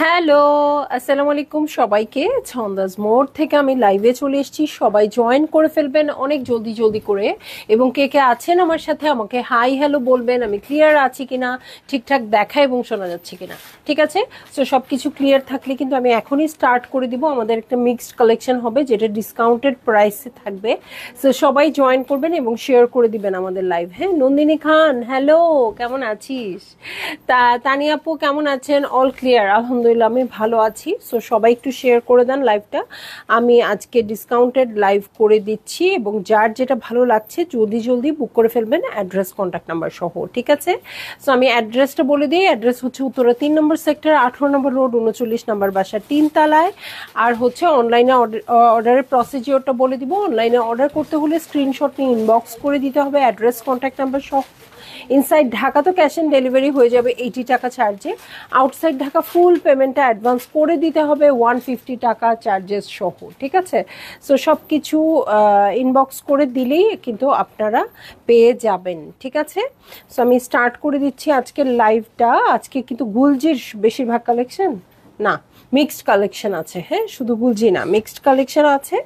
Hello, আসসালামু আলাইকুম সবাইকে। ছন্দাজ মোড় থেকে আমি লাইভে চলে এসেছি। সবাই জয়েন করে ফেলবেন অনেক জলদি জলদি করে। এবং কে কে আছেন আমার সাথে আমাকে হাই হ্যালো বলবেন, আমি ক্লিয়ার আছি কিনা, ঠিকঠাক দেখা এবং শোনা যাচ্ছে কিনা। ঠিক আছে? সো সব কিছু ক্লিয়ার থাকলে কিন্তু আমি এখনই স্টার্ট করে দিব। আমাদের একটা মিক্সড কালেকশন হবে, যেটা ডিসকাউন্টেড প্রাইসে থাকবে। সো সবাই জয়েন করবেন এবং শেয়ার করে দিবেন আমাদের লাইভ হ্যাঁ? নন্দিনী খান হ্যালো কেমন আছিস? তা তানিয়াপু কেমন আছেন? অল ক্লিয়ার আলহামদুলিল্লাহ। আলহামদুলিল্লাহ, আমি ভালো আছি। সো সবাই একটু শেয়ার করে দেন লাইভটা আমি আজকে ডিসকাউন্টেড লাইভ করে দিচ্ছি এবং যার যেটা ভালো লাগছে, জলদি জলদি বুক করে ফেলবেন অ্যাড্রেস কন্ট্যাক্ট নাম্বার সহ, ঠিক আছে? সো আমি অ্যাড্রেসটা বলে দিই। অ্যাড্রেস হচ্ছে উত্তরা তিন নম্বর সেক্টর আঠারো নম্বর রোড উনচল্লিশ নম্বর বাসা তিন তালায় আর হচ্ছে অনলাইনে অর্ডারের প্রসিজিওরটা বলে দিব। অনলাইনে অর্ডার করতে হলে স্ক্রিনশট নিয়ে ইনবক্স করে দিতে হবে অ্যাড্রেস কন্ট্যাক্ট নাম্বার সহ। ইনসাইড ঢাকা তো ক্যাশ অন ডেলিভারি হয়ে যাবে এইটি টাকা চার্জে আউটসাইড ঢাকা ফুল পেমেন্টটা অ্যাডভান্স করে দিতে হবে ওয়ান ফিফটি টাকা চার্জেস সহ, ঠিক আছে? সো সব কিছু ইনবক্স করে দিলেই কিন্তু আপনারা পেয়ে যাবেন, ঠিক আছে? সো আমি স্টার্ট করে দিচ্ছি আজকের লাইভটা আজকে কিন্তু গুলজির বেশিরভাগ কালেকশন না মিক্সড কালেকশন আছে হ্যাঁ? শুধু গুলজি না মিক্সড কালেকশন আছে।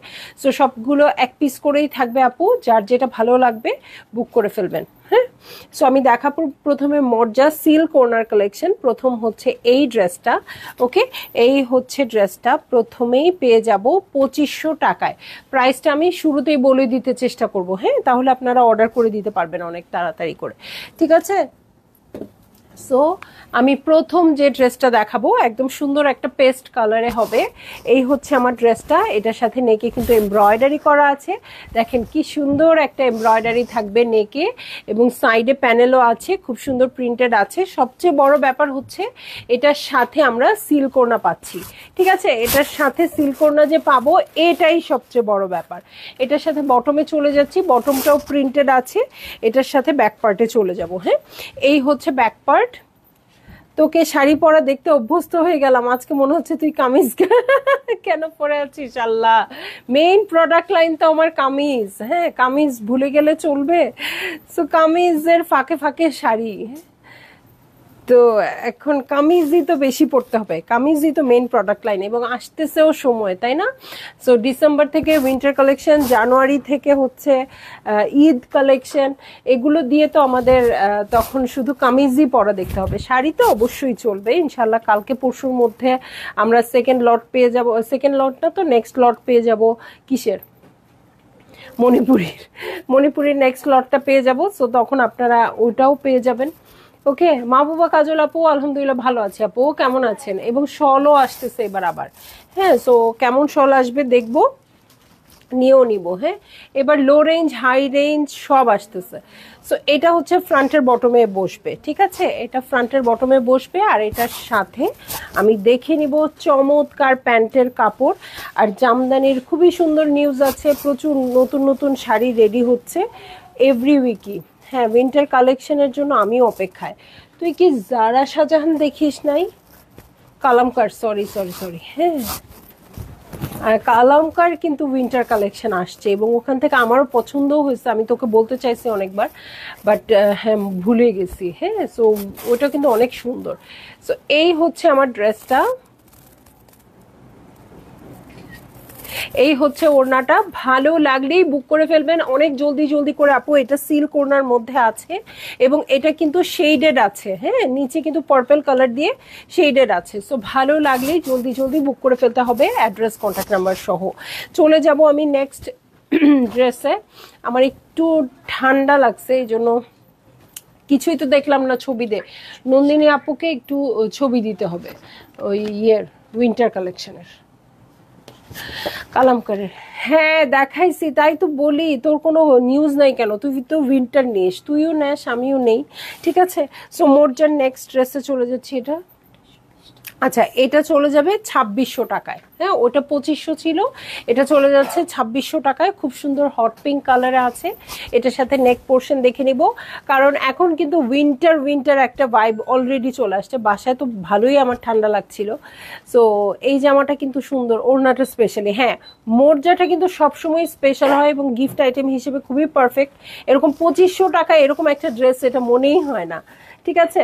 সো সবগুলো এক পিস করেই থাকবে আপু। যার যেটা ভালো লাগবে বুক করে ফেলবেন। হ্যাঁ? সো আমি দেখাবো প্রথমে মর্জা সিল কর্নার কালেকশন প্রথম হচ্ছে এই ড্রেসটা ওকে এই হচ্ছে ড্রেসটা প্রথমেই পেয়ে যাব পঁচিশশো টাকায়। প্রাইসটা আমি শুরুতেই বলে দিতে চেষ্টা করব হ্যাঁ? তাহলে আপনারা অর্ডার করে দিতে পারবেন অনেক তাড়াতাড়ি করে। ঠিক আছে? সো আমি প্রথম যে ড্রেসটা দেখাবো, একদম সুন্দর একটা পেস্ট কালারে হবে। এই হচ্ছে আমার ড্রেসটা এটার সাথে নেকে কিন্তু এমব্রয়ডারি করা আছে। দেখেন কি সুন্দর একটা এমব্রয়ডারি থাকবে নেকে এবং সাইডে প্যানেলও আছে, খুব সুন্দর প্রিন্টেড আছে। সবচেয়ে বড় ব্যাপার হচ্ছে, এটার সাথে আমরা সিলকোনা পাচ্ছি। ঠিক আছে? এটার সাথে সিলকোনা যে পাবো, এটাই সবচেয়ে বড় ব্যাপার। এটার সাথে বটমে চলে যাচ্ছি। বটমটাও প্রিন্টেড আছে। এটার সাথে ব্যাক পার্টে চলে যাব হ্যাঁ? এই হচ্ছে ব্যাক পার্ট তোকে শাড়ি পরা দেখতে অভ্যস্ত হয়ে গেলাম। আজকে মনে হচ্ছে তুই কামিজ কেন পরে আছিস আল্লাহ? মেইন প্রোডাক্ট লাইন তো আমার কামিজ। হ্যাঁ কামিজ ভুলে গেলে চলবে। সো কামিজের ফাঁকে ফাঁকে শাড়ি তো এখন কামিজই তো বেশি পড়তে হবে। কামিজই তো মেন প্রোডাক্ট লাইন এবং আসতেছেও সময়, তাই না? সো ডিসেম্বর থেকে উইন্টার কালেকশন জানুয়ারি থেকে হচ্ছে ঈদ কালেকশন এগুলো দিয়ে তো আমাদের তখন শুধু কামিজই পরা দেখতে হবে। শাড়ি তো অবশ্যই চলবে ইনশাল্লাহ কালকে পরশুর মধ্যে আমরা সেকেন্ড লট পেয়ে যাব। সেকেন্ড লট না তো নেক্সট লট পেয়ে যাব কিসের? মণিপুরীর। মণিপুরের নেক্সট লটটা পেয়ে যাব সো তখন আপনারা ওইটাও পেয়ে যাবেন। ওকে, মা বাবা, কাজল আপু, আলহামদুলিল্লাহ ভালো আছে আপু। কেমন আছেন? এবং শলও আসতেছে এবার আবার। হ্যাঁ সো কেমন শল আসবে দেখব। নিয়েও নিব হ্যাঁ? এবার লো রেঞ্জ হাই রেঞ্জ সব আসতেছে। সো এটা হচ্ছে ফ্রন্টের বটমে বসবে, ঠিক আছে? এটা ফ্রন্টের বটমে বসবে আর এটার সাথে আমি দেখে নিব চমৎকার প্যান্টের কাপড়। আর জামদানির খুবই সুন্দর নিউজ আছে, প্রচুর নতুন নতুন শাড়ি রেডি হচ্ছে এভরি উইকই হ্যাঁ উইন্টার কালেকশনের জন্য আমিও অপেক্ষায়। তুই কি জারা শাহজাহান দেখিস নাই? কালামকার সরি সরি সরি হ্যাঁ। আর কালামকার কিন্তু উইন্টার কালেকশন আসছে এবং ওখান থেকে আমারও পছন্দও হয়েছে, আমি তোকে বলতে চাইছি অনেকবার বাট হ্যাঁ ভুলে গেছি হ্যাঁ সো ওটা কিন্তু অনেক সুন্দর। সো এই হচ্ছে আমার ড্রেসটা এই হচ্ছে ওড়নাটা। ভালো লাগলেই বুক করে ফেলবেন। অনেক জলদি জলদি করে, আপু, এটা সিল্ক ওড়নার মধ্যে আছে এবং এটা কিন্তু শেডেড আছে হ্যাঁ? নিচে কিন্তু পার্পেল কালার দিয়ে শেডেড আছে। সো ভালো লাগলেই জলদি জলদি বুক করে ফেলতে হবে অ্যাড্রেস কন্ট্যাক্ট নাম্বার সহ। চলে যাব আমি নেক্সট ড্রেসে আমার একটু ঠান্ডা লাগছে, এই জন্য কিছুই তো দেখলাম না ছবিতে। নন্দিনী আপুকে একটু ছবি দিতে হবে, ওই ইয়ের উইন্টার কালেকশনের কালামকারের হ্যাঁ দেখাইছি, তাই তো বলি, তোর কোনো নিউজ নাই কেন? তুই তো উইন্টার নিস, তুইও নেস, আমিও নেই, ঠিক আছে? সো মোর যার নেক্সট ড্রেসে চলে যাচ্ছি, এটা? আচ্ছা এটা চলে যাবে ছাব্বিশশো টাকায়। হ্যাঁ ওটা পঁচিশশো ছিল, এটা চলে যাচ্ছে ছাব্বিশশো টাকায়। খুব সুন্দর হট পিঙ্ক কালারে আছে। এটার সাথে নেক পোর্শন দেখে নিব। কারণ এখন কিন্তু উইন্টার উইন্টার একটা ভাইব অলরেডি চলে আসছে। বাসায় তো ভালোই আমার ঠান্ডা লাগছিল। সো এই জামাটা কিন্তু সুন্দর, ওড়নাটা স্পেশালি হ্যাঁ মোর্জাটা কিন্তু সবসময় স্পেশাল হয় এবং গিফট আইটেম হিসেবে খুবই পারফেক্ট এরকম পঁচিশশো টাকায় এরকম একটা ড্রেস এটা মনেই হয় না। ঠিক আছে?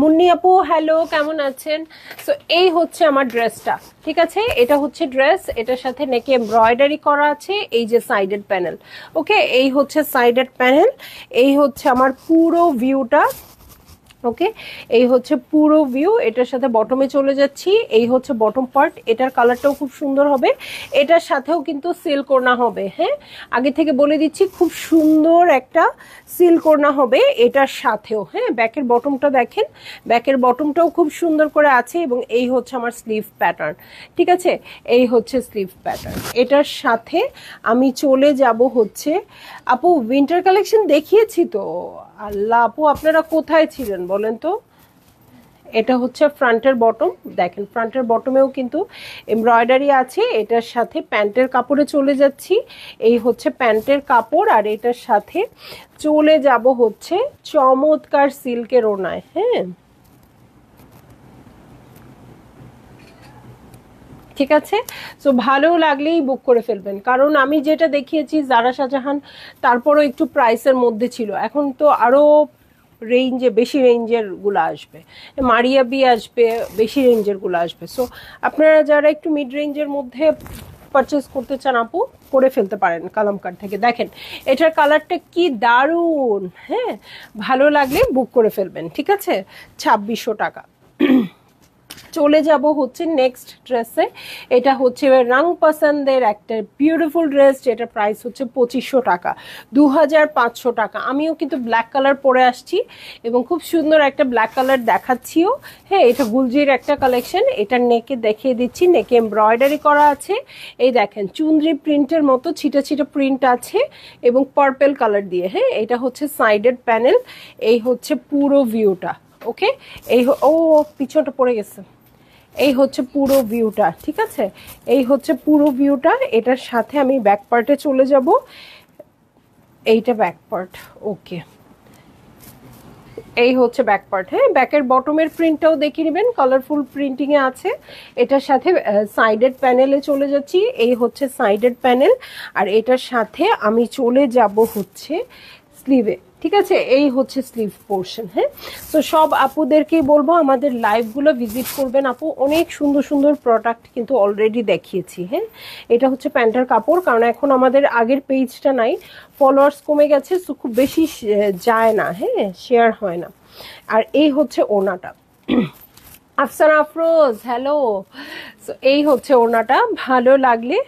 মুন্নি আপু হ্যালো কেমন আছেন? সো এই হচ্ছে আমার ড্রেসটা ঠিক আছে? এটা হচ্ছে ড্রেস এটার সাথে নেকে এমব্রয়ডারি করা আছে, এই যে সাইডেড প্যানেল ওকে এই হচ্ছে সাইডেড প্যানেল এই হচ্ছে আমার পুরো ভিউটা ওকে এই হচ্ছে পুরো ভিউ এটার সাথে বটমে চলে যাচ্ছি। এই হচ্ছে বটম পার্ট এটার কালারটাও খুব সুন্দর হবে। এটার সাথেও কিন্তু সিল করনা হবে হ্যাঁ? আগে থেকে বলে দিচ্ছি, খুব সুন্দর একটা সিল করনা হবে এটার সাথেও হ্যাঁ? ব্যাকের বটমটা দেখেন, ব্যাকের বটমটাও খুব সুন্দর করে আছে এবং এই হচ্ছে আমার স্লিভ প্যাটার্ন ঠিক আছে? এই হচ্ছে স্লিভ প্যাটার্ন এটার সাথে আমি চলে যাব হচ্ছে, আপু উইন্টার কালেকশন দেখিয়েছি তো? আল্লাহ আপু, আপনারা কোথায় ছিলেন বলেন তো? এটা হচ্ছে ফ্রন্টের বটম। দেখেন, ফ্রন্টের বটমেও কিন্তু এমব্রয়ডারি আছে। এটার সাথে প্যান্টের কাপড়ে চলে যাচ্ছি। এই হচ্ছে প্যান্টের কাপড় আর এটার সাথে চলে যাব হচ্ছে চমৎকার সিল্কের ওনায় হ্যাঁ? ঠিক আছে? সো ভালো লাগলেই বুক করে ফেলবেন। কারণ আমি যেটা দেখিয়েছি জারা শাহজাহান, তারপরও একটু প্রাইসের মধ্যে ছিল। এখন তো আরও রেঞ্জে বেশি রেঞ্জেরগুলো আসবে। মারিয়া বি আসবে, বেশি রেঞ্জেরগুলো আসবে। সো আপনারা যারা একটু মিড রেঞ্জের মধ্যে পারচেস করতে চান আপু, করে ফেলতে পারেন কালামকার থেকে। দেখেন, এটার কালারটা কি দারুণ হ্যাঁ? ভালো লাগলে বুক করে ফেলবেন, ঠিক আছে? ছাব্বিশশো টাকা। চলে যাব হচ্ছে নেক্সট ড্রেসে এটা হচ্ছে রং পছন্দের একটা বিউটিফুল ড্রেস যেটা প্রাইস হচ্ছে পঁচিশশো টাকা। দু হাজার পাঁচশো টাকা। আমিও কিন্তু ব্ল্যাক কালার পরে আসছি এবং খুব সুন্দর একটা ব্ল্যাক কালার দেখাচ্ছিও। হ্যাঁ এটা গুলজির একটা কালেকশন এটা নেকে দেখিয়ে দিচ্ছি। নেকে এমব্রয়ডারি করা আছে। এই দেখেন চুন্দ্রি প্রিন্টের মতো ছিটা ছিটা প্রিন্ট আছে এবং পার্পেল কালার দিয়ে। হ্যাঁ এটা হচ্ছে সাইডেড প্যানেল এই হচ্ছে পুরো ভিউটা ওকে এই ও পিছনটা পড়ে গেছে। এই হচ্ছে পুরো ভিউটা ঠিক আছে? এই হচ্ছে পুরো ভিউটা এটার সাথে আমি ব্যাক পার্টে চলে যাব। এইটা ব্যাক পার্ট ওকে এই হচ্ছে ব্যাক পার্ট হ্যাঁ? ব্যাকের বটমের প্রিন্টটাও দেখিয়ে নেবেন। কালারফুল প্রিন্টিংয়ে আছে। এটার সাথে সাইডেড প্যানেলে চলে যাচ্ছি। এই হচ্ছে সাইডেড প্যানেল আর এটার সাথে আমি চলে যাব হচ্ছে স্লিভে ঠিক আছে? এই হচ্ছে স্লিভ পোর্শন হ্যাঁ? তো সব আপুদেরকেই বলব, আমাদের লাইভগুলো ভিজিট করবেন আপু। অনেক সুন্দর সুন্দর প্রোডাক্ট কিন্তু অলরেডি দেখিয়েছি হ্যাঁ? এটা হচ্ছে প্যান্টার কাপড়, কারণ এখন আমাদের আগের পেজটা নাই। ফলোয়ার্স কমে গেছে তো খুব বেশি যায় না হ্যাঁ? শেয়ার হয় না। আর এই হচ্ছে ওনাটা আফসান আফরোজ হ্যালো এই হচ্ছে ওনাটা ভালো লাগলে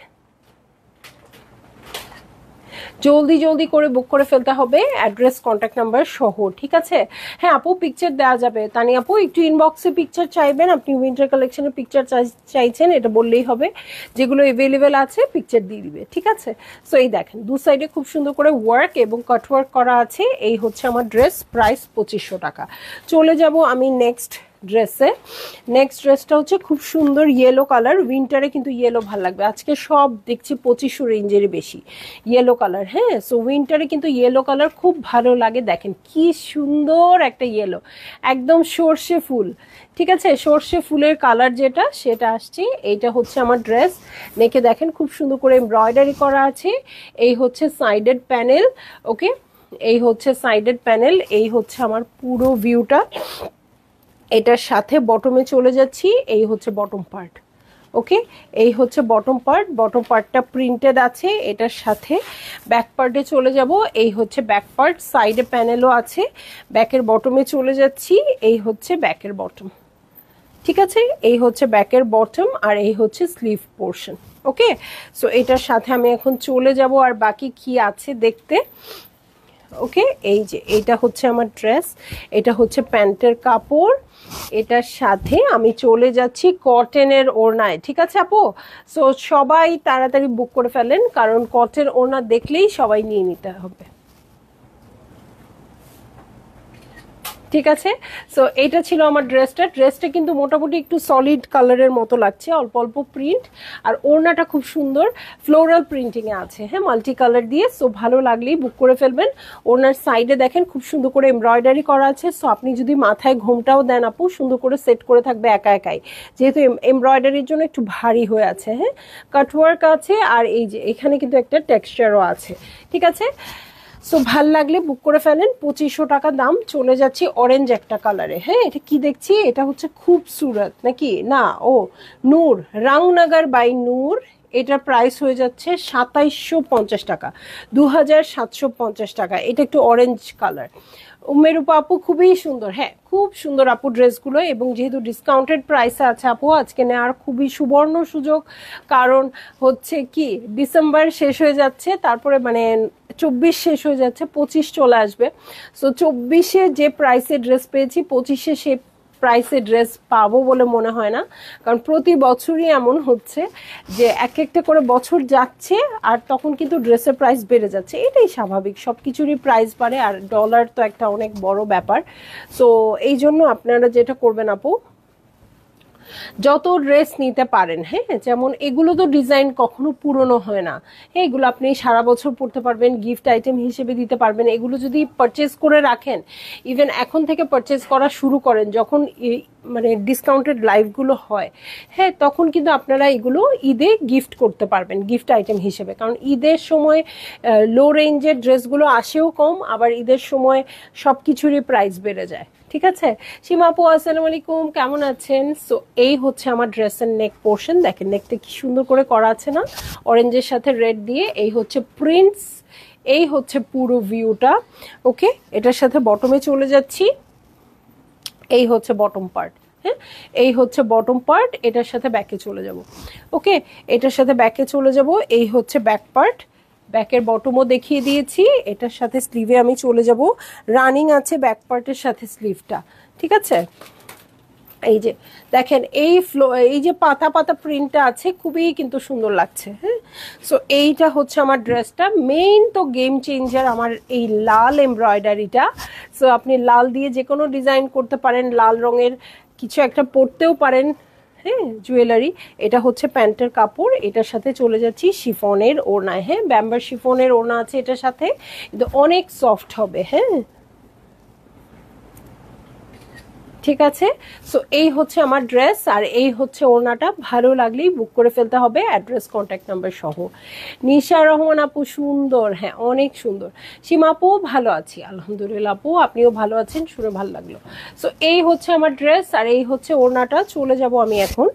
জলদি জলদি করে বুক করে ফেলতে হবে। অ্যাড্রেস কন্ট্যাক্ট নাম্বার সহ, ঠিক আছে? হ্যাঁ আপু পিকচার দেওয়া যাবে। তানি আপু, একটু ইনবক্সে পিকচার চাইবেন। আপনি উইন্টার কালেকশনের পিকচার চাইছেন, এটা বললেই হবে। যেগুলো এভেলেবেল আছে পিকচার দিয়ে দিবে, ঠিক আছে? সো এই দেখেন, দু সাইডে খুব সুন্দর করে ওয়ার্ক এবং কাটওয়ার্ক করা আছে। এই হচ্ছে আমার ড্রেস প্রাইস পঁচিশশো টাকা। চলে যাব আমি নেক্সট ড্রেসে নেক্সট ড্রেসটা হচ্ছে খুব সুন্দর ইয়েলো কালার উইন্টারে কিন্তু ইয়েলো ভালো লাগবে। আজকে সব দেখছি পঁচিশশো রেঞ্জের বেশি। ইয়েলো কালার হ্যাঁ? সো উইন্টারে কিন্তু ইয়েলো কালার খুব ভালো লাগে। দেখেন কি সুন্দর একটা ইয়েলো একদম সর্ষে ফুল। ঠিক আছে? সর্ষে ফুলের কালার যেটা, সেটা আসছে। এইটা হচ্ছে আমার ড্রেস নেকে দেখেন খুব সুন্দর করে এমব্রয়ডারি করা আছে। এই হচ্ছে সাইডেড প্যানেল ওকে এই হচ্ছে সাইডেড প্যানেল এই হচ্ছে আমার পুরো ভিউটা এটার সাথে বটমে চলে যাচ্ছি, এই হচ্ছে বটম পার্ট ওকে এই হচ্ছে বটম পার্ট বটম পার্টটা প্রিন্টেড আছে, এটার সাথে ব্যাক পার্টে চলে যাব, এই হচ্ছে ব্যাক পার্ট সাইডে প্যানেলও আছে ব্যাকের বটমে চলে যাচ্ছি, এই হচ্ছে ব্যাকের বটম ঠিক আছে? এই হচ্ছে ব্যাকের বটম আর এই হচ্ছে স্লিভ পোর্শন ওকে সো এটার সাথে আমি এখন চলে যাব, আর বাকি কি আছে দেখতে? ওকে এই যে, এটা হচ্ছে আমার ড্রেস এটা হচ্ছে প্যান্টের কাপড়, এটার সাথে আমি চলে যাচ্ছি কটনের ওড়নায়, ঠিক আছে আপু? সো সবাই তাড়াতাড়ি বুক করে ফেলেন, কারণ কটের ওড়না দেখলেই সবাই নিয়ে নিতে হবে। ঠিক আছে? সো এইটা ছিল আমার ড্রেসটা ড্রেসটা কিন্তু মোটামুটি একটু সলিড কালারের মতো লাগছে, অল্প অল্প প্রিন্ট আর ওড়নাটা খুব সুন্দর ফ্লোরাল প্রিন্টিংয়ে আছে। হ্যাঁ মাল্টি কালার দিয়ে। সো ভালো লাগলেই বুক করে ফেলবেন। ওড়নার সাইডে দেখেন, খুব সুন্দর করে এমব্রয়ডারি করা আছে। সো আপনি যদি মাথায় ঘোমটাও দেন আপু, সুন্দর করে সেট করে থাকবে একা একাই। যেহেতু এমব্রয়ডারির জন্য একটু ভারী হয়ে আছে হ্যাঁ? কাটওয়ার্ক আছে, আর এই যে এখানে কিন্তু একটা টেক্সচারও আছে। ঠিক আছে? সো ভালো লাগলে বুক করে ফেলেন। পঁচিশশো টাকা দাম চলে যাচ্ছি অরেঞ্জ একটা কালারে হ্যাঁ এটা কি দেখছি? এটা হচ্ছে খুব সুরত নাকি? না, ও, নূর। রাংনগর বাই নূর। এটার প্রাইস হয়ে যাচ্ছে সাতাইশশো পঞ্চাশ টাকা। দু হাজার সাতশো পঞ্চাশ টাকা। এটা একটু অরেঞ্জ কালার মেরুপা আপু খুবই সুন্দর। হ্যাঁ খুব সুন্দর আপু ড্রেসগুলো এবং যেহেতু ডিসকাউন্টেড প্রাইসে আছে আপু, আজকে নেওয়ার খুবই সুবর্ণ সুযোগ। কারণ হচ্ছে কি ডিসেম্বর শেষ হয়ে যাচ্ছে, তারপরে মানে চব্বিশ শেষ হয়ে যাচ্ছে, পঁচিশ চলে আসবে। সো চব্বিশে যে প্রাইসে ড্রেস পেয়েছি, পঁচিশে সে প্রাইসে ড্রেস পাবো বলে মনে হয় না। কারণ প্রতি বছরই এমন হচ্ছে যে এক একটা করে বছর যাচ্ছে আর তখন কিন্তু ড্রেসের প্রাইস বেড়ে যাচ্ছে। এটাই স্বাভাবিক সব কিছুরই প্রাইস বাড়ে আর ডলার তো একটা অনেক বড় ব্যাপার। সো এই জন্য আপনারা যেটা করবেন আপু যত ড্রেস নিতে পারেন হ্যাঁ? যেমন এগুলো তো ডিজাইন কখনো পুরনো হয় না। হ্যাঁ এগুলো আপনি সারা বছর পড়তে পারবেন গিফট আইটেম হিসেবে দিতে পারবেন। এগুলো যদি পারচেস করে রাখেন ইভেন এখন থেকে পারচেস করা শুরু করেন, যখন মানে ডিসকাউন্টেড লাইভগুলো হয় হ্যাঁ তখন কিন্তু আপনারা এগুলো ঈদে গিফট করতে পারবেন গিফট আইটেম হিসেবে। কারণ ঈদের সময় লো রেঞ্জের ড্রেসগুলো আসেও কম, আবার ঈদের সময় সব কিছুরই প্রাইস বেড়ে যায়। ঠিক আছে? সীমা আপু, আসসালামু আলাইকুম, কেমন আছেন? সো এই হচ্ছে আমার ড্রেসের নেক পোর্শন দেখেন নেকটা কি সুন্দর করে করা আছে না? অরেঞ্জের সাথে রেড দিয়ে, এই হচ্ছে প্রিন্টস এই হচ্ছে পুরো ভিউটা ওকে এটার সাথে বটমে চলে যাচ্ছি। এই হচ্ছে বটম পার্ট হ্যাঁ? এই হচ্ছে বটম পার্ট এটার সাথে ব্যাকে চলে যাব। ওকে এটার সাথে ব্যাকে চলে যাব, এই হচ্ছে ব্যাক পার্ট ব্যাকের বটমও দেখিয়ে দিয়েছি। এটার সাথে স্লিভে আমি চলে যাব। রানিং আছে ব্যাক পার্টের সাথে স্লিভটা ঠিক আছে? এই যে, দেখেন, এই ফ্লো এই যে পাতা পাতা প্রিন্টটা আছে, খুবই কিন্তু সুন্দর লাগছে হ্যাঁ? সো এইটা হচ্ছে আমার ড্রেসটা মেইন তো গেম চেঞ্জার আমার এই লাল এমব্রয়ডারিটা সো আপনি লাল দিয়ে যে কোনো ডিজাইন করতে পারেন, লাল রঙের কিছু একটা পরতেও পারেন। হ্যাঁ জুয়েলারি, এটা হচ্ছে প্যান্টের কাপড়, এটার সাথে চলে যাচ্ছি শিফনের ওনা হ্যাঁ ব্যাম্বার শিফনের ওড়না আছে এটার সাথে। কিন্তু অনেক সফট হবে হ্যাঁ? ঠিক আছে? সো এই হচ্ছে আমার ড্রেস আর এই হচ্ছে ওড়নাটা। ভালো লাগলেই বুক করে ফেলতে হবে অ্যাড্রেস কন্ট্যাক্ট নাম্বার সহ। নিশা রহমান আপু, সুন্দর। হ্যাঁ অনেক সুন্দর। সীমা ভালো আছি। আলহামদুলিল্লাহ আপু, আপনিও ভালো আছেন, শুনে ভালো লাগল। সো এই হচ্ছে আমার ড্রেস আর এই হচ্ছে ওড়নাটা। চলে যাব আমি এখন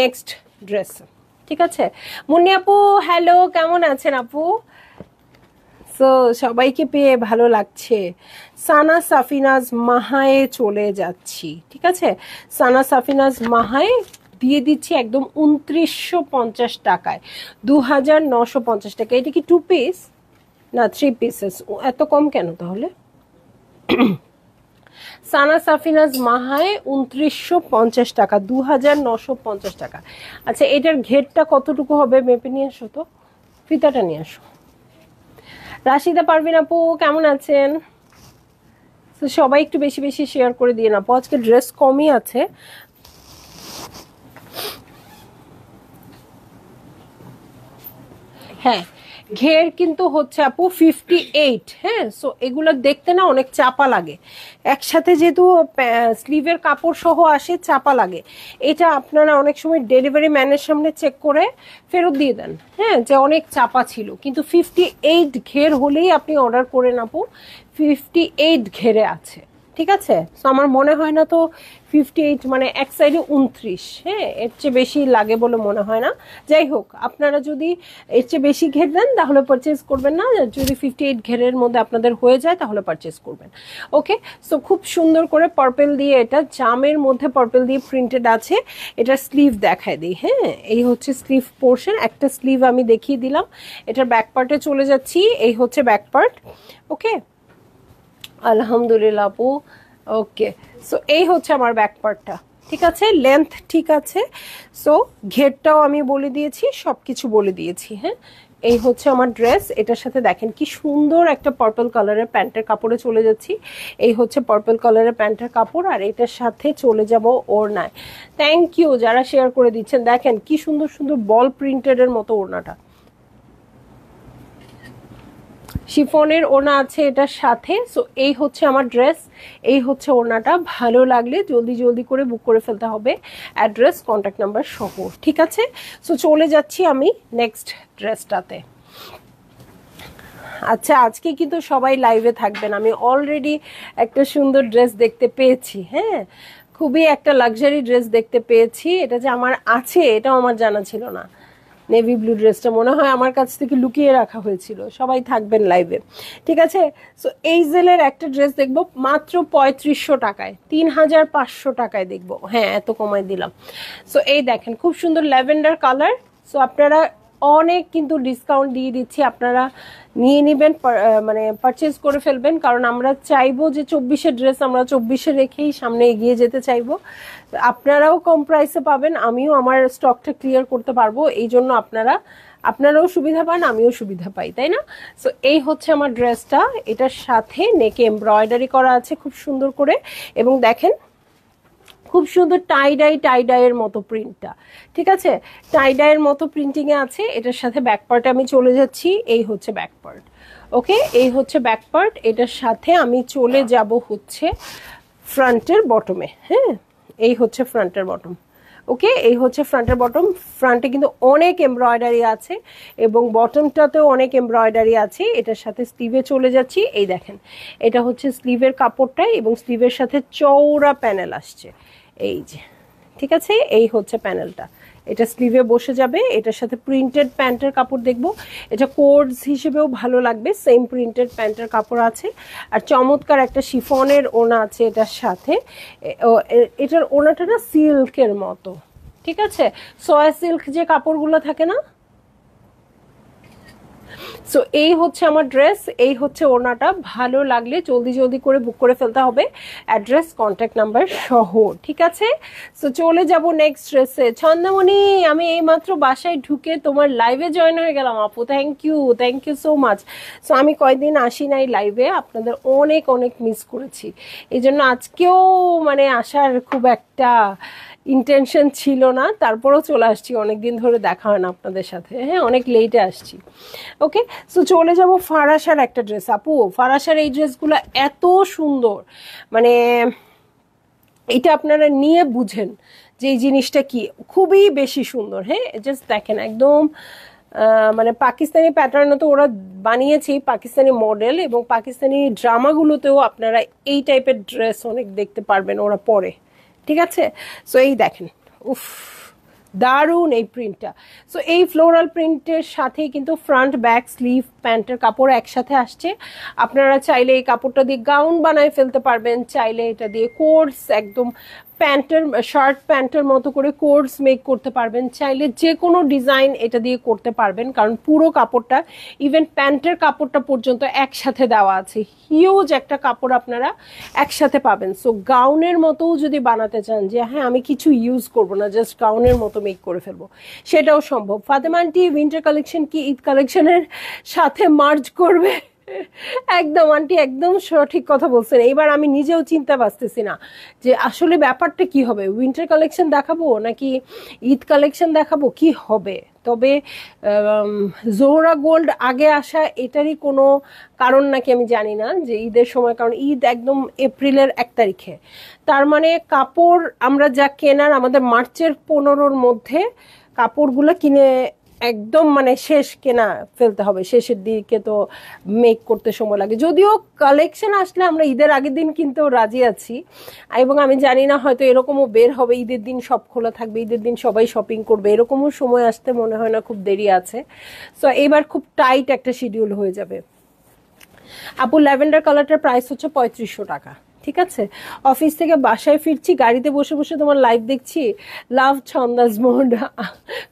নেক্সট ড্রেস ঠিক আছে? মুন্নি আপু হ্যালো কেমন আছেন আপু? সো সবাইকে পেয়ে ভালো লাগছে। সানা সাফিনাজ মাহায়ে চলে যাচ্ছি, ঠিক আছে? সানা সাফিনাজ মাহায়ে দিয়ে দিচ্ছি একদম উনত্রিশশো পঞ্চাশ টাকায়। দু হাজার নশো পঞ্চাশ টাকা। এটা কি টু পিস না থ্রি পিসেস এত কম কেন তাহলে? সানা সাফিনাজ মাহায় উনত্রিশশো পঞ্চাশ টাকা দু হাজার নশো পঞ্চাশ টাকা। আচ্ছা এটার ঘেরটা কতটুকু হবে? মেপে নিয়ে আসো তো। ফিতাটা নিয়ে আসো রাশিদা পারবেন আপু, কেমন আছেন? তো সবাই একটু বেশি বেশি শেয়ার করে দিয়ে আপু। আজকে ড্রেস কমই আছে। হ্যাঁ ঘের কিন্তু হচ্ছে আপু ফিফটি এইট হ্যাঁ? সো এগুলো দেখতে না অনেক চাপা লাগে। একসাথে যেহেতু স্লিভের কাপড় সহ আসে, চাপা লাগে। এটা আপনারা অনেক সময় ডেলিভারি ম্যানের সামনে চেক করে ফেরত দিয়ে দেন হ্যাঁ? যে অনেক চাপা ছিল। কিন্তু ফিফটি এইট ঘের হলেই আপনি অর্ডার করে আপু। ফিফটি এইট ঘেরে আছে। ঠিক আছে? তো আমার মনে হয় না তো ফিফটি এইট মানে এক সাইডে উনত্রিশ হ্যাঁ? এর চেয়ে বেশি লাগে বলে মনে হয় না। যাই হোক, আপনারা যদি এর চেয়ে বেশি ঘের দেন, তাহলে পারচেস করবেন না। যদি ফিফটি এইট ঘেরের মধ্যে আপনাদের হয়ে যায়, তাহলে পারচেস করবেন। ওকে সো খুব সুন্দর করে পার্পেল দিয়ে এটা, জামের মধ্যে পার্পেল দিয়ে প্রিন্টেড আছে। এটা স্লিভ দেখায় দিই হ্যাঁ? এই হচ্ছে স্লিভ পোর্শন একটা স্লিভ আমি দেখিয়ে দিলাম। এটার ব্যাক পার্টে চলে যাচ্ছি। এই হচ্ছে ব্যাক পার্ট ওকে আলহামদুলিল্লাহ আপু। ওকে সো এই হচ্ছে আমার ব্যাক ঠিক আছে? লেন্থ ঠিক আছে? সো ঘেরটাও আমি বলে দিয়েছি সব কিছু বলে দিয়েছি হ্যাঁ? এই হচ্ছে আমার ড্রেস এটার সাথে দেখেন কি সুন্দর একটা পার্পল কালারের প্যান্টের কাপড়ে চলে যাচ্ছি। এই হচ্ছে পার্পল কালারের প্যান্টের কাপড়, আর এটার সাথে চলে যাব ওড়নায়। থ্যাংক ইউ যারা শেয়ার করে দিচ্ছেন। দেখেন কি সুন্দর সুন্দর বল প্রিন্টেডের মতো ওড়নাটা। শিফনের ওনা আছে এটার সাথে। সো এই হচ্ছে আমার ড্রেস এই হচ্ছে ওনাটা ভালো লাগলে জলদি জলদি করে বুক করে ফেলতে হবে। অ্যাড্রেস কন্ট্যাক্ট নাম্বার সহ, ঠিক আছে? সো চলে যাচ্ছি আমি নেক্সট ড্রেসটাতে আচ্ছা আজকে কিন্তু সবাই লাইভে থাকবেন। আমি অলরেডি একটা সুন্দর ড্রেস দেখতে পেয়েছি হ্যাঁ? খুবই একটা লাক্সারি ড্রেস দেখতে পেয়েছি। এটা যে আমার আছে, এটাও আমার জানা ছিল না। নেভি ব্লু ড্রেসটা মনে হয় আমার কাছ থেকে লুকিয়ে রাখা হয়েছিল। সবাই থাকবেন লাইভে ঠিক আছে? সো এই জেলের একটা ড্রেস দেখব, মাত্র পঁয়ত্রিশশো টাকায় তিন হাজার পাঁচশো টাকায় দেখব। হ্যাঁ এত কমায় দিলাম। সো এই দেখেন, খুব সুন্দর ল্যাভেন্ডার কালার সো আপনারা অনেক কিন্তু ডিসকাউন্ট দিয়ে দিচ্ছি। আপনারা নিয়ে নেবেন মানে পারচেজ করে ফেলবেন। কারণ আমরা চাইব যে চব্বিশের ড্রেস আমরা চব্বিশে রেখেই সামনে এগিয়ে যেতে চাইব। আপনারাও কম প্রাইসে পাবেন। আমিও আমার স্টকটা ক্লিয়ার করতে পারব। এই জন্য আপনারা, আপনারাও সুবিধা পান, আমিও সুবিধা পাই, তাই না? সো এই হচ্ছে আমার ড্রেসটা এটার সাথে নেকে এমব্রয়ডারি করা আছে খুব সুন্দর করে। এবং দেখেন খুব সুন্দর টাইডাই টাইডাইয়ের মতো প্রিন্টটা ঠিক আছে? টাইডাইয়ের মতো প্রিন্টিংয়ে আছে, এটার সাথে ব্যাক পার্টে আমি চলে যাচ্ছি, এই হচ্ছে ব্যাক পার্ট ওকে এই হচ্ছে ব্যাক পার্ট এটার সাথে আমি চলে যাব হচ্ছে ফ্রন্টের বটমে হ্যাঁ? এই হচ্ছে ফ্রন্টের বটম ওকে এই হচ্ছে ফ্রন্টের বটম ফ্রন্টে কিন্তু অনেক এমব্রয়ডারি আছে এবং বটমটাতেও অনেক এমব্রয়ডারি আছে। এটার সাথে স্লিভে চলে যাচ্ছি। এই দেখেন, এটা হচ্ছে স্লিভের কাপড়টাই এবং স্লিভের সাথে চৌড়া প্যানেল আসছে। এই যে, ঠিক আছে? এই হচ্ছে প্যানেলটা। এটা স্লিভে বসে যাবে। এটার সাথে প্রিন্টেড প্যান্টের কাপড় দেখব। এটা কোর্স হিসেবেও ভালো লাগবে। সেম প্রিন্টেড প্যান্টের কাপড় আছে। আর চমৎকার একটা শিফনের ওনা আছে এটার সাথে। এটার ওনাটা না সিল্কের মতো। ঠিক আছে? সয়া সিল্ক যে কাপড়গুলো থাকে না সো এই হচ্ছে আমার ড্রেস এই হচ্ছে ওনাটা ভালো লাগলে জলদি জলদি করে বুক করে ফেলতে হবে। অ্যাড্রেস কন্ট্যাক্ট নাম্বার সহ, ঠিক আছে? সো চলে যাব নেক্সট ড্রেসে ছন্দমণি আমি এইমাত্র বাসায় ঢুকে তোমার লাইভে জয়েন হয়ে গেলাম আপু। Thank you thank you so much so আমি কয়েকদিন আসি নাই লাইভে আপনাদের অনেক অনেক মিস করেছি। এই জন্য আজকেও মানে আসার খুব একটা ইন্টেনশন ছিল না, তারপরেও চলে আসছি, অনেকদিন ধরে দেখা হয় না আপনাদের সাথে। হ্যাঁ অনেক লেটে আসছি। ওকে সো চলে যাব ফারাসার একটা ড্রেস আপু, ফারাসার এই ড্রেসগুলো এত সুন্দর। মানে এটা আপনারা নিয়ে বুঝেন যে এই জিনিসটা কি। খুবই বেশি সুন্দর হ্যাঁ? জাস্ট দেখেন, একদম মানে পাকিস্তানি প্যাটার্ন তো ওরা বানিয়েছে, পাকিস্তানি মডেল এবং পাকিস্তানি ড্রামাগুলোতেও আপনারা এই টাইপের ড্রেস অনেক দেখতে পারবেন ওরা পরে। ঠিক আছে? সো এই দেখেন, উফ, দারুণ এই প্রিন্টটা সো এই ফ্লোরাল প্রিন্টের সাথেই কিন্তু ফ্রন্ট ব্যাক স্লিভ প্যান্টের কাপড় একসাথে আসছে। আপনারা চাইলে এই কাপড়টা দিয়ে গাউন বানায় ফেলতে পারবেন, চাইলে এটা দিয়ে কোর্স একদম প্যান্টের, শার্ট প্যান্টের মতো করে কোর্স মেক করতে পারবেন। চাইলে যে কোনো ডিজাইন এটা দিয়ে করতে পারবেন, কারণ পুরো কাপড়টা ইভেন প্যান্টের কাপড়টা পর্যন্ত একসাথে দেওয়া আছে। হিউজ একটা কাপড় আপনারা একসাথে পাবেন। সো গাউনের মতোও যদি বানাতে চান যে হ্যাঁ আমি কিছু ইউজ করব না জাস্ট গাউনের মতো মেক করে ফেলব, সেটাও সম্ভব। ফাতেমানটি উইন্টার কালেকশন কি ঈদ কালেকশনের সাথে মার্জ করবে? একদম, আন্টি, একদম সঠিক কথা বলছেন। এবার আমি নিজেও চিন্তা বাঁচতেছি না যে আসলে ব্যাপারটা কি হবে? উইন্টার কালেকশন দেখাবো নাকি ঈদ কালেকশন দেখাবো? কি হবে? তবে জোহরা গোল্ড আগে আসা এটারই কোনো কারণ নাকি আমি জানি না যে ঈদের সময়, কারণ ঈদ একদম এপ্রিলের এক তারিখে। তার মানে কাপড় আমরা যা কেনার আমাদের মার্চের পনেরোর মধ্যে কাপড়গুলো কিনে একদম মানে শেষ কেনা ফেলতে হবে, শেষের দিকে তো মেক করতে সময় লাগে। যদিও কালেকশন আসলে আমরা ঈদের আগের দিন কিন্তু রাজি আছি, এবং আমি জানি না হয়তো এরকমও বের হবে, ঈদের দিন সব খোলা থাকবে, ঈদের দিন সবাই শপিং করবে, এরকমও সময় আসতে মনে হয় না, খুব দেরি আছে। সো এবার খুব টাইট একটা শিডিউল হয়ে যাবে। আপু, ল্যাভেন্ডার কালারটার প্রাইস হচ্ছে পঁয়ত্রিশশো টাকা। ঠিক আছে? অফিস থেকে বাসায় ফিরছি, গাড়িতে বসে বসে তোমার লাইভ দেখছি। লাভ ছন্দাস মোড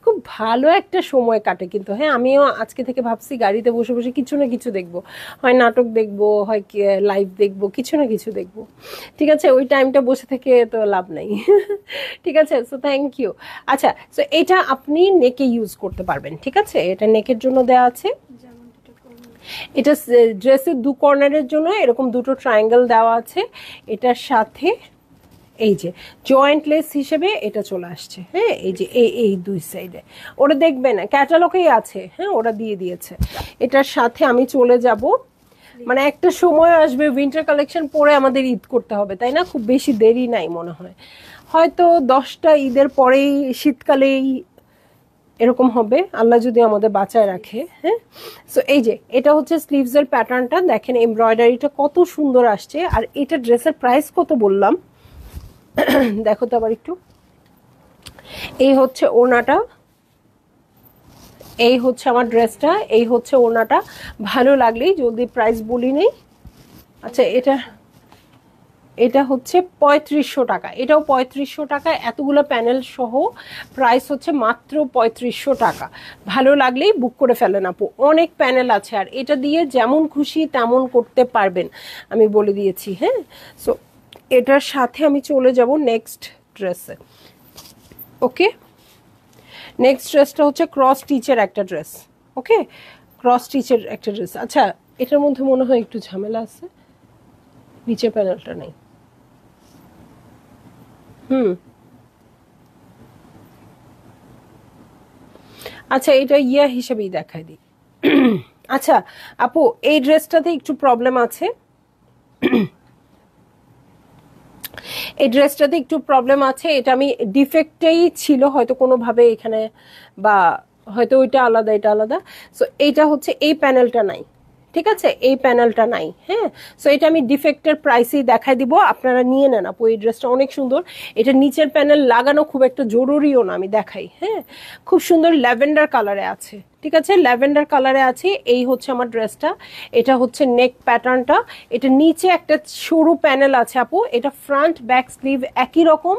খুব ভালো একটা সময় কাটে কিন্তু। হ্যাঁ আমিও আজকে থেকে ভাবছি গাড়িতে বসে বসে কিছু না কিছু দেখব। হয় নাটক দেখব, হয় লাইভ দেখব, কিছু না কিছু দেখব। ঠিক আছে? ওই টাইমটা বসে থেকে তো লাভ নাই। ঠিক আছে? সো থ্যাংক ইউ আচ্ছা সো এটা আপনি নেকে ইউজ করতে পারবেন, ঠিক আছে? এটা নেকের জন্য দেওয়া আছে। এটা ড্রেসের দু কর্নারের জন্য এরকম দুটো ট্রায়াঙ্গেল দেওয়া আছে। এটার সাথে এই যে জয়েন্ট লেস হিসেবে এটা চলে আসছে। হ্যাঁ এই যে, এই এই দুই সাইডে ওরা দেখবে না ক্যাটালগেই আছে। হ্যাঁ ওরা দিয়ে দিয়েছে। এটার সাথে আমি চলে যাব। মানে একটা সময় আসবে উইন্টার কালেকশন পরে আমাদের ঈদ করতে হবে, তাই না? খুব বেশি দেরি নাই মনে হয়। হয়তো দশটা ঈদের পরেই, শীতকালেই এরকম হবে, আল্লাহ যদি আমাদের বাঁচায় রাখে হ্যাঁ? সো এই যে, এটা হচ্ছে স্লিভসের প্যাটার্নটা দেখেন এমব্রয়ডারিটা কত সুন্দর আসছে। আর এটা ড্রেসের প্রাইস কত বললাম? দেখো তো আবার একটু। এই হচ্ছে ওনাটা এই হচ্ছে আমার ড্রেসটা এই হচ্ছে ওনাটা ভালো লাগলেই জলদি প্রাইস বলি নেই। আচ্ছা এটা এটা হচ্ছে পঁয়ত্রিশশো টাকা। এটাও পঁয়ত্রিশশো টাকা, এতগুলো প্যানেল সহ প্রাইস হচ্ছে মাত্র পঁয়ত্রিশশো টাকা। ভালো লাগলেই বুক করে ফেলেন আপু, অনেক প্যানেল আছে আর এটা দিয়ে যেমন খুশি তেমন করতে পারবেন, আমি বলে দিয়েছি হ্যাঁ? সো এটার সাথে আমি চলে যাব নেক্সট ড্রেসে ওকে নেক্সট ড্রেসটা হচ্ছে ক্রস টিচের একটা ড্রেস ওকে ক্রস টিচের একটা ড্রেস আচ্ছা এটার মধ্যে মনে হয় একটু ঝামেলা আছে। নিচের প্যানেলটা নেই। হুম। আচ্ছা এটা ইয়া হিসেবেই দেখাই দিই। আচ্ছা আপু, এই ড্রেসটাতে একটু প্রবলেম আছে। এই ড্রেসটাতে একটু প্রবলেম আছে, এটা আমি ডিফেক্টেই ছিল হয়তো কোনোভাবে এখানে বা হয়তো ওইটা আলাদা, এটা আলাদা। সো এইটা হচ্ছে, এই প্যানেলটা নাই। ঠিক আছে? এই প্যানেলটা নাই হ্যাঁ? সো এটা আমি ডিফেক্টের প্রাইসেই দেখাই দিব। আপনারা নিয়ে নেন আপু, এই ড্রেসটা অনেক সুন্দর। এটা নিচের প্যানেল লাগানো খুব একটা জরুরিও না, আমি দেখাই হ্যাঁ? খুব সুন্দর ল্যাভেন্ডার কালারে আছে। ঠিক আছে? ল্যাভেন্ডার কালারে আছে। এই হচ্ছে আমার ড্রেসটা এটা হচ্ছে নেক প্যাটার্নটা এটা নিচে একটা সরু প্যানেল আছে আপু। এটা ফ্রন্ট ব্যাক স্লিভ একই রকম।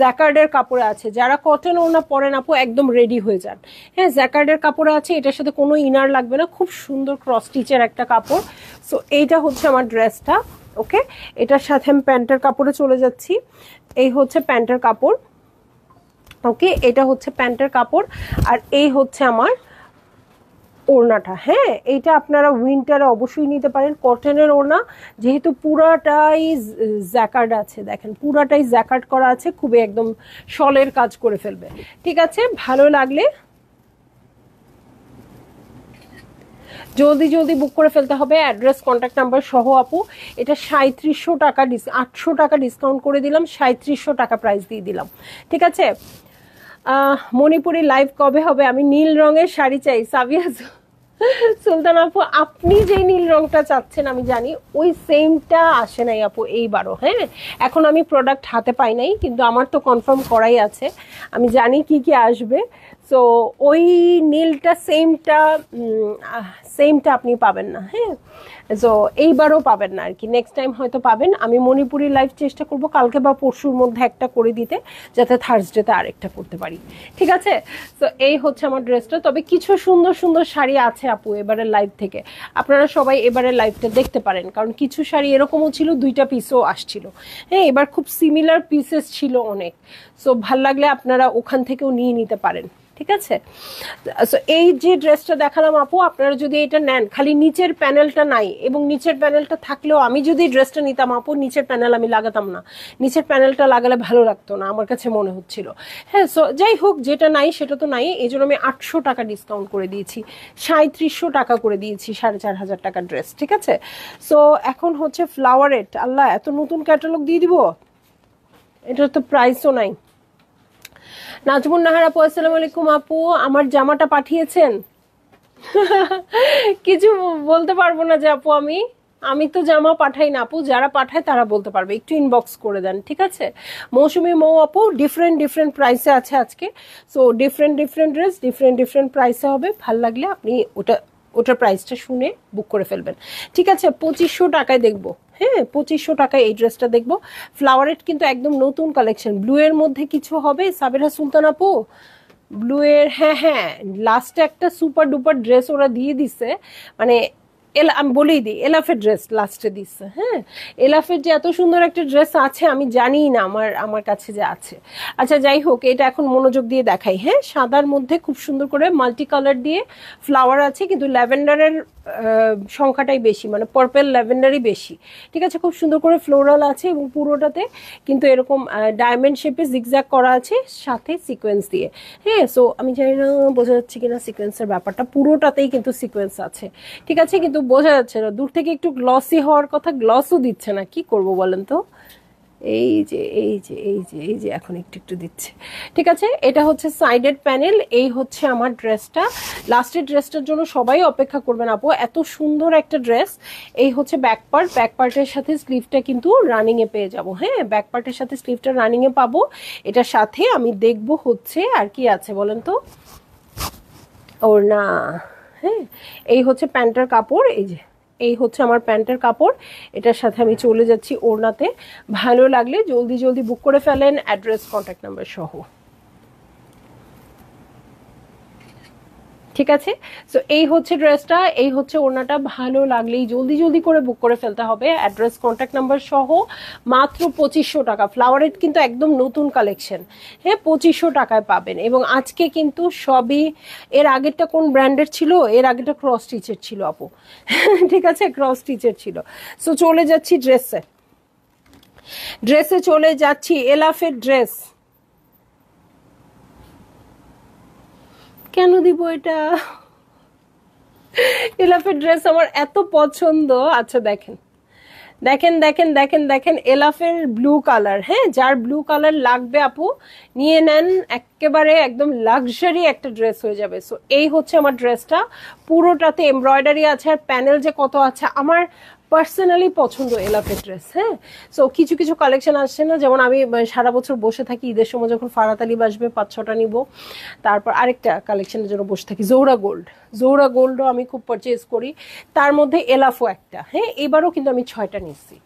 জ্যাকার্ডের কাপড়ে আছে। যারা কটন ওনা পরেন আপু, একদম রেডি হয়ে যান। হ্যাঁ জ্যাকার্ডের কাপড়ে আছে। এটার সাথে কোনো ইনার লাগবে না। খুব সুন্দর ক্রস স্টিচের একটা কাপড়। সো এইটা হচ্ছে আমার ড্রেসটা ওকে এটার সাথে আমি প্যান্টের কাপড়ে চলে যাচ্ছি। এই হচ্ছে প্যান্টের কাপড়। ওকে এটা হচ্ছে প্যান্টের কাপড়। আর এই হচ্ছে আমার ওড়নাটা। হ্যাঁ এইটা আপনারা উইন্টারে অবশ্যই নিতে পারেন। কটনের ওড়না যেহেতু পুরাটাই জ্যাকার্ড আছে, দেখেন, পুরাটাই জ্যাকার্ড করা আছে, খুবই একদম শলের কাজ করে ফেলবে। ঠিক আছে, ভালো লাগলে জলদি জলদি বুক করে ফেলতে হবে। অ্যাড্রেস কন্ট্যাক্ট নাম্বার সহ আপু, এটা সাঁত্রিশশো টাকা ডিস আটশো টাকা ডিসকাউন্ট করে দিলাম সাঁত্রিশশো টাকা প্রাইস দিয়ে দিলাম। ঠিক আছে? মণিপুরি লাইভ কবে হবে? আমি নীল রঙের শাড়ি চাই সাবিয়া সুলতান আপু, আপনি যে নীল রংটা চাচ্ছেন, আমি জানি ওই সেমটা আসে নাই আপু এইবারও হ্যাঁ? এখন আমি প্রোডাক্ট হাতে পাই নাই, কিন্তু আমার তো কনফার্ম করাই আছে। আমি জানি কি কি আসবে। সো ওই নীলটা সেমটা সেমটা আপনি পাবেন না হ্যাঁ? সো এইবারও পাবেন না আর কি নেক্সট টাইম হয়তো পাবেন। আমি মণিপুরি লাইভ চেষ্টা করব কালকে বা পরশুর মধ্যে একটা করে দিতে, যাতে থার্সডেতে আরেকটা করতে পারি। ঠিক আছে? সো এই হচ্ছে আমার ড্রেসটা তবে কিছু সুন্দর সুন্দর শাড়ি আছে আপু, এবারের লাইভ থেকে। আপনারা সবাই এবারের লাইভটা দেখতে পারেন। কারণ কিছু শাড়ি এরকমও ছিল, দুইটা পিসও আসছিল। হ্যাঁ এবার খুব সিমিলার পিসেস ছিল অনেক। সো ভালো লাগলে আপনারা ওখান থেকেও নিয়ে নিতে পারেন। ঠিক আছে? এই যে ড্রেসটা দেখালাম আপু, আপনারা যদি এটা নেন, খালি নিচের প্যানেলটা নাই, এবং নিচের প্যানেলটা থাকলেও আমি যদি ড্রেসটা নিতাম আপু, নিচের প্যানেল আমি লাগাতাম না। নিচের প্যানেলটা লাগালে ভালো লাগতো না, আমার কাছে মনে হচ্ছিল। হ্যাঁ সো যাই হোক, যেটা নাই সেটা তো নাই, এই জন্য আমি আটশো টাকা ডিসকাউন্ট করে দিয়েছি সাঁত্রিশশো টাকা করে দিয়েছি, সাড়ে চার হাজার টাকার ড্রেস, ঠিক আছে? সো এখন হচ্ছে ফ্লাওয়ারেট আল্লাহ, এত নতুন ক্যাটালগ দিয়ে দিব? এটার তো প্রাইসও নাই। নাজমুন নাহার আপু, আসসালামু আলাইকুম আপু, আমার জামাটা পাঠিয়েছেন? কিছু বলতে পারব না যে আপু আমি। আমি তো জামা পাঠাই না আপু, যারা পাঠায় তারা বলতে পারবে। একটু ইনবক্স করে দেন, ঠিক আছে? মৌসুমি মৌ আপু ডিফারেন্ট ডিফারেন্ট প্রাইসে আছে আজকে। So different different dress different different প্রাইসে হবে। ভালো লাগলে আপনি ওটা, ওটার প্রাইসটা শুনে বুক করে ফেলবেন। ঠিক আছে, পঁচিশশো টাকায় দেখব। হ্যাঁ পঁচিশশো টাকায় এই ড্রেসটা দেখব। ফ্লাওয়ারেট কিন্তু একদম নতুন কালেকশন ব্লু এর মধ্যে কিছু হবে, সাবেরা সুলতান আপু? ব্লু এর হ্যাঁ হ্যাঁ লাস্টে একটা সুপার ডুপার ড্রেস ওরা দিয়ে দিছে। মানে এলা, আমি বলেই দিই, এলাফের ড্রেস লাস্টে দিচ্ছে হ্যাঁ? এলাফের যে এত সুন্দর একটা ড্রেস আছে, আমি জানি না, আমার আমার কাছে যে আছে। আচ্ছা যাই হোক, এটা এখন মনোযোগ দিয়ে দেখাই হ্যাঁ? সাদার মধ্যে খুব সুন্দর করে মাল্টি কালার দিয়ে ফ্লাওয়ার আছে, কিন্তু ল্যাভেন্ডারের সংখ্যাটাই বেশি মানে পার্পেল ল্যাভেন্ডারই বেশি। ঠিক আছে, খুব সুন্দর করে ফ্লোরাল আছে এবং পুরোটাতে কিন্তু এরকম ডায়মন্ড শেপে জিগজ্যাগ করা আছে, সাথে সিকোয়েন্স দিয়ে। হ্যাঁ সো আমি জানি না, বোঝা যাচ্ছে কিনা সিকোয়েন্সের ব্যাপারটা, পুরোটাতেই কিন্তু সিকোয়েন্স আছে। ঠিক আছে, কিন্তু বোঝা যাচ্ছে না, দূর থেকে একটু গ্লসি হওয়ার কথা গ্লসও দিচ্ছে না, কি করব বলেন তো? এই যে এই যে এই যে এই যে, এখন একটু একটু দিচ্ছে। ঠিক আছে? এটা হচ্ছে সাইডেড প্যানেল এই হচ্ছে আমার ড্রেসটা লাস্টের ড্রেসটার জন্য সবাই অপেক্ষা করবেন, আপু। এত সুন্দর একটা ড্রেস এই হচ্ছে ব্যাক পার্ট ব্যাক পার্টের সাথে স্লিভটা কিন্তু রানিংয়ে পেয়ে যাব হ্যাঁ? ব্যাক পার্টের সাথে স্লিভটা রানিংয়ে পাবো। এটার সাথে আমি দেখব হচ্ছে আর কি আছে, বলেন তো? ওর না হ্যাঁ? এই হচ্ছে প্যান্টার কাপড়, এই যে। এই হচ্ছে আমার প্যান্টের কাপড়। এটার সাথে আমি চলে যাচ্ছি ওড়নাতে। ভালো লাগলে জলদি জলদি বুক করে ফেলেন। অ্যাড্রেস কন্ট্যাক্ট নাম্বার সহ। ঠিক আছে? সো এই হচ্ছে ড্রেসটা এই হচ্ছে ওড়নাটা। ভালো লাগলেই জলদি জলদি করে বুক করে ফেলতে হবে। অ্যাড্রেস কন্ট্যাক্ট নাম্বার সহ মাত্র পঁচিশশো টাকা। ফ্লাওয়ারেট কিন্তু একদম নতুন কালেকশন হ্যাঁ পঁচিশশো টাকায় পাবেন। এবং আজকে কিন্তু সবই, এর আগেরটা কোন ব্র্যান্ডের ছিল? এর আগেরটা ক্রস স্টিচের ছিল, আপু। ঠিক আছে? ক্রস স্টিচের ছিল। সো চলে যাচ্ছি ড্রেসে ড্রেসে চলে যাচ্ছি এলাফের ড্রেস কেন দিব এটা? এলাফের ড্রেস আমার এত পছন্দ। আচ্ছা দেখেন। দেখেন দেখেন দেখেন দেখেন, এলাফের ব্লু কালার হ্যাঁ? যার ব্লু কালার লাগবে আপু, নিয়ে নেন, একেবারে একদম লাক্সারি একটা ড্রেস হয়ে যাবে। সো এই হচ্ছে আমার ড্রেসটা পুরোটাতে এমব্রয়ডারি আছে আর প্যানেল যে কত আছে, আমার পার্সোনালি পছন্দ এলাফের ড্রেস হ্যাঁ? সো কিছু কিছু কালেকশন আসছে না। যেমন আমি সারা বছর বসে থাকি, ঈদের সময় যখন ফারাতালি বাসবে পাঁচ ছটা নিব। তারপর আরেকটা কালেকশনের জন্য বসে থাকি জৌরা গোল্ড জৌরা গোল্ডও আমি খুব পারচেজ করি। তার মধ্যে এলাফও একটা হ্যাঁ? এবারও কিন্তু আমি ছয়টা নিচ্ছি।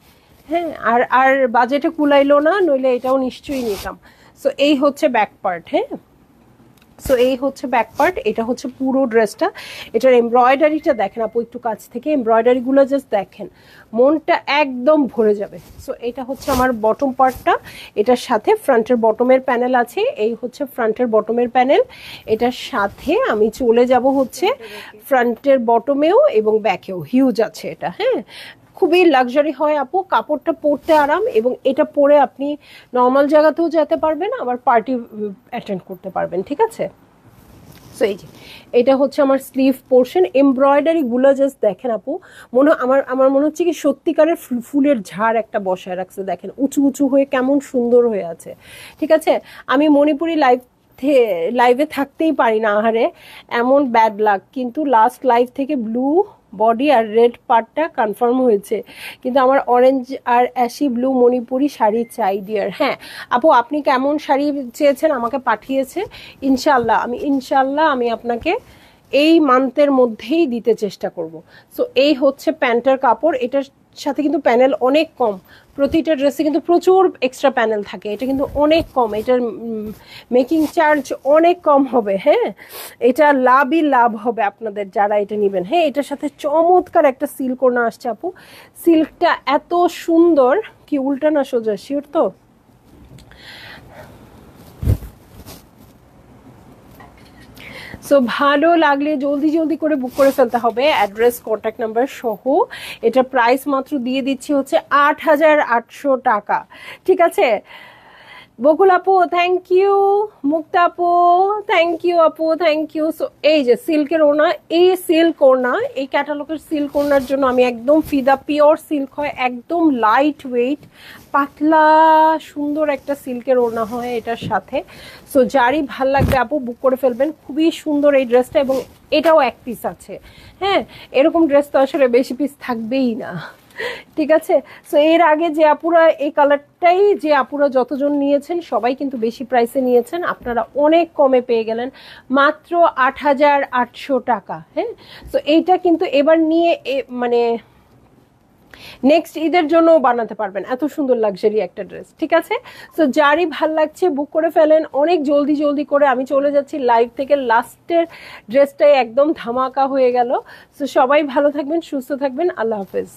হ্যাঁ? আর আর বাজেটে কুলাইলো না, নইলে এটাও নিশ্চয়ই নিতাম। সো এই হচ্ছে ব্যাক পার্ট হ্যাঁ? সো এই হচ্ছে ব্যাক পার্ট এটা হচ্ছে পুরো ড্রেসটা এটার এমব্রয়ডারিটা দেখেন আপু একটু কাছ থেকে। এমব্রয়ডারিগুলো জাস্ট দেখেন, মনটা একদম ভরে যাবে। সো এটা হচ্ছে আমার বটম পার্টটা এটার সাথে ফ্রন্টের বটমের প্যানেল আছে। এই হচ্ছে ফ্রন্টের বটমের প্যানেল এটার সাথে আমি চলে যাব হচ্ছে ফ্রন্টের বটমেও এবং ব্যাকেও হিউজ আছে এটা হ্যাঁ? খুবই লাক্সারি হয় আপু। কাপড়টা পরতে আরাম এবং এটা পরে আপনি নর্মাল জায়গাতেও যেতে পারবেন, আবার পার্টি অ্যাটেন্ড করতে পারবেন, ঠিক আছে? সো এই যে, এটা হচ্ছে আমার স্লিভ পোর্শন এমব্রয়ডারি গুলো জাস্ট দেখেন আপু, মনে আমার আমার মনে হচ্ছে কি সত্যিকারের ফুলের ঝাড় একটা বসায় রাখছে, দেখেন, উঁচু উঁচু হয়ে কেমন সুন্দর হয়ে আছে, ঠিক আছে? আমি মণিপুরি লাইভ লাইভে থাকতেই পারি না, আহারে, এমন ব্যাড লাক কিন্তু লাস্ট লাইভ থেকে ব্লু বডি আর রেড পার্টটা কনফার্ম হয়েছে। কিন্তু আমার অরেঞ্জ আর অ্যাশি ব্লু মণিপুরি শাড়ি চাই ডিয়ার হ্যাঁ আপু, আপনি কেমন শাড়ি চেয়েছেন আমাকে পাঠিয়েছে? ইনশাল্লাহ আমি ইনশাল্লাহ আমি আপনাকে এই মান্থের মধ্যেই দিতে চেষ্টা করব। সো এই হচ্ছে প্যান্টের কাপড়, এটার সাথে কিন্তু প্যানেল অনেক কম। প্রতিটা ড্রেসে কিন্তু প্রচুর এক্সট্রা প্যানেল থাকে। এটা কিন্তু অনেক কম। এটার মেকিং চার্জ অনেক কম হবে হ্যাঁ? এটা লাভই লাভ হবে আপনাদের যারা এটা নেবেন। হ্যাঁ এটার সাথে চমৎকার একটা সিল্ক ওনা আসছে আপু। সিল্কটা এত সুন্দর, কি উল্টা না সোজা? শিওর তো? সো ভালো লাগলে জলদি জলদি করে বুক করে ফেলতে হবে। অ্যাড্রেস কন্ট্যাক্ট নাম্বার সহ। এটা প্রাইস মাত্র দিয়ে দিচ্ছি হচ্ছে আট হাজার আটশো টাকা। ঠিক আছে? বকুল আপু থ্যাংক ইউ মুক্তা আপু থ্যাংক ইউ আপু থ্যাংক ইউ সো এই যে সিল্কের ওনা এই সিল্ক ওনা এই ক্যাটালগের সিল্ক ওনার জন্য আমি একদম ফিদা পিওর সিল্ক হয়, একদম লাইট ওয়েট পাতলা, সুন্দর একটা সিল্কের ওনা হয় এটার সাথে। সো যারই ভালো লাগবে আপু বুক করে ফেলবেন। খুবই সুন্দর এই ড্রেসটা এবং এটাও এক পিস আছে। হ্যাঁ এরকম ড্রেস তো আসলে বেশি পিস থাকবেই না। ঠিক আছে? সো এর আগে যে আপুরা, এই কালারটাই যে আপুরা যতজন নিয়েছেন, সবাই কিন্তু বেশি প্রাইসে নিয়েছেন। আপনারা অনেক কমে পেয়ে গেলেন। মাত্র আট হাজার আটশো টাকা হ্যাঁ? সো এইটা কিন্তু এবার নিয়ে মানে নেক্সট ঈদের জন্য বানাতে পারবেন। এত সুন্দর লাক্সারি একটা ড্রেস ঠিক আছে? তো যারই ভালো লাগছে বুক করে ফেলেন। অনেক জলদি জলদি করে আমি চলে যাচ্ছি লাইভ থেকে। লাস্টের ড্রেসটাই একদম ধামাকা হয়ে গেল। তো সবাই ভালো থাকবেন, সুস্থ থাকবেন। আল্লাহ হাফেজ।